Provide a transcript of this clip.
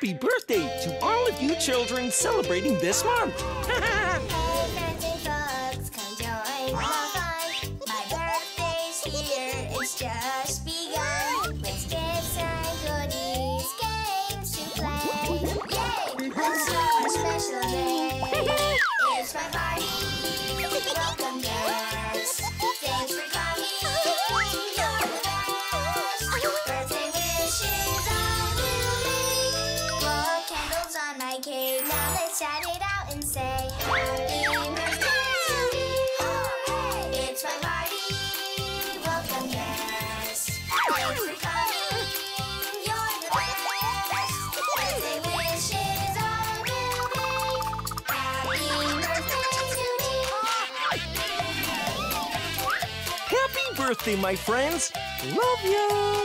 happy birthday to all of you children celebrating this month. let's shout it out and say Happy birthday to me. Hooray! It's my party. Welcome guests. Thanks for coming. You're the best. Birthday wishes I will make. Happy birthday to me. Happy birthday, my friends. Love ya.